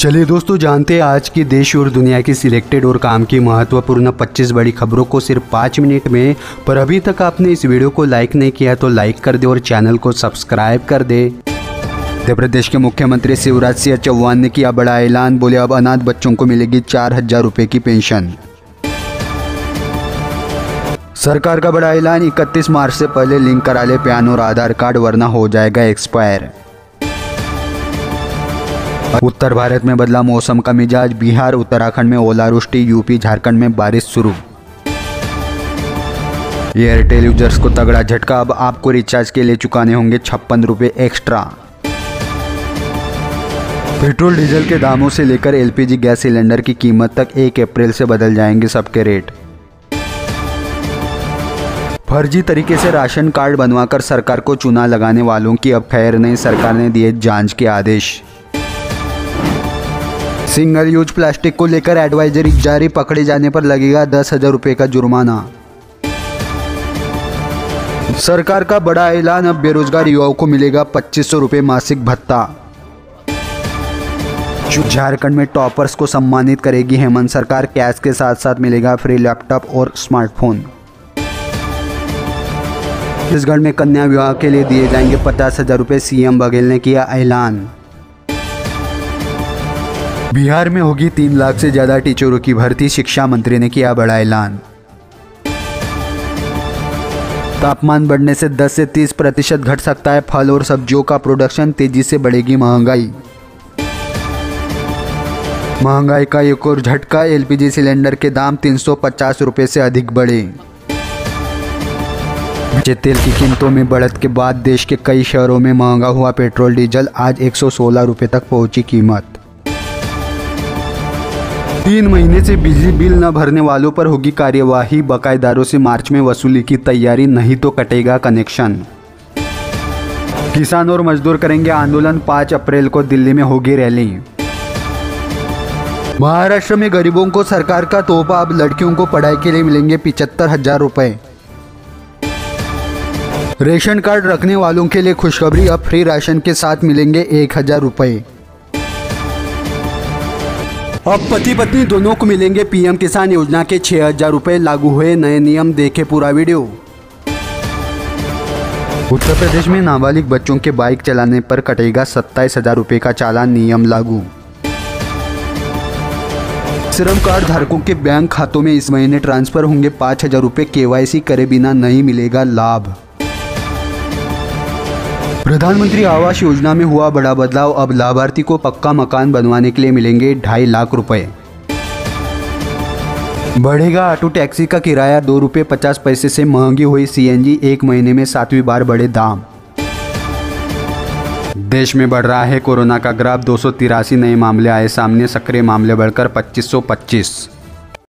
चलिए दोस्तों, जानते हैं आज की देश और दुनिया की सिलेक्टेड और काम की महत्वपूर्ण 25 बड़ी खबरों को सिर्फ़ पाँच मिनट में। पर अभी तक आपने इस वीडियो को लाइक नहीं किया तो लाइक कर दे और चैनल को सब्सक्राइब कर दे। मध्य प्रदेश के मुख्यमंत्री शिवराज सिंह चौहान ने किया बड़ा ऐलान, बोले अब अनाथ बच्चों को मिलेगी चार हज़ार रुपये की पेंशन। सरकार का बड़ा ऐलान 31 मार्च से पहले लिंक करा ले पैन और आधार कार्ड, वरना हो जाएगा एक्सपायर। उत्तर भारत में बदला मौसम का मिजाज, बिहार, उत्तराखंड में ओलावृष्टि, यूपी, झारखंड में बारिश शुरू। एयरटेल यूज़र्स को तगड़ा झटका, अब आपको रिचार्ज के लिए चुकाने होंगे छप्पन रुपये एक्स्ट्रा। पेट्रोल डीजल के दामों से लेकर एलपीजी गैस सिलेंडर की कीमत तक एक अप्रैल से बदल जाएँगे सबके रेट। फर्जी तरीके से राशन कार्ड बनवाकर सरकार को चुना लगाने वालों की अब खैर नहीं, सरकार ने दिए जाँच के आदेश। सिंगल यूज़ प्लास्टिक को लेकर एडवाइजरी जारी पकड़े जाने पर लगेगा दस हज़ार रुपये का जुर्माना। सरकार का बड़ा ऐलान, अब बेरोजगार युवाओं को मिलेगा पच्चीस सौ रुपये मासिक भत्ता। झारखंड में टॉपर्स को सम्मानित करेगी हेमंत, सरकार कैश के साथ साथ मिलेगा फ्री लैपटॉप और स्मार्टफ़ोन। छत्तीसगढ़ में कन्या विवाह के लिए दिए जाएँगे पचास हज़ार रुपये, सीएम बघेल ने किया ऐलान। बिहार में होगी तीन लाख से ज़्यादा टीचरों की भर्ती, शिक्षा मंत्री ने किया बड़ा ऐलान। तापमान बढ़ने से 10 से 30 प्रतिशत घट सकता है फल और सब्जियों का प्रोडक्शन, तेज़ी से बढ़ेगी महँगाई। महँगाई का एक और झटका, एलपीजी सिलेंडर के दाम 350 रुपए से अधिक बढ़े। कच्चे तेल की कीमतों में बढ़त के बाद देश के कई शहरों में महँगा हुआ पेट्रोल, डीजल आज 116 रुपए तक पहुँची कीमत। तीन महीने से बिजली बिल न भरने वालों पर होगी कार्यवाही। बकायेदारों से मार्च में वसूली की तैयारी, नहीं तो कटेगा कनेक्शन। किसान और मजदूर करेंगे आंदोलन 5 अप्रैल को दिल्ली में होगी रैली। महाराष्ट्र में गरीबों को सरकार का तोहफा, अब लड़कियों को पढ़ाई के लिए मिलेंगे पिचहत्तर हज़ार रुपए। रेशन कार्ड रखने वालों के लिए खुशखबरी, अब फ्री राशन के साथ मिलेंगे एक हज़ार रुपए। अब पति पत्नी दोनों को मिलेंगे पीएम किसान योजना के छह हज़ार रुपए लागू हुए नए नियम, देखे पूरा वीडियो। उत्तर प्रदेश में नाबालिग बच्चों के बाइक चलाने पर कटेगा सत्ताईस हज़ार रुपये का चालान, नियम लागू। श्रम कार्ड धारकों के बैंक खातों में इस महीने ट्रांसफ़र होंगे पाँच हज़ार रुपये के करे बिना नहीं मिलेगा लाभ। प्रधानमंत्री आवास योजना में हुआ बड़ा बदलाव। अब लाभार्थी को पक्का मकान बनवाने के लिए मिलेंगे ढाई लाख रुपए। बढ़ेगा ऑटो टैक्सी का किराया। दो रुपये पचास पैसे से महँगी हुई सीएनजी। एक महीने में सातवीं बार बढ़े दाम। देश में बढ़ रहा है कोरोना का ग्राफ। दो सौ तिरासी नए मामले आए। सामने सक्रिय मामले बढ़कर 2525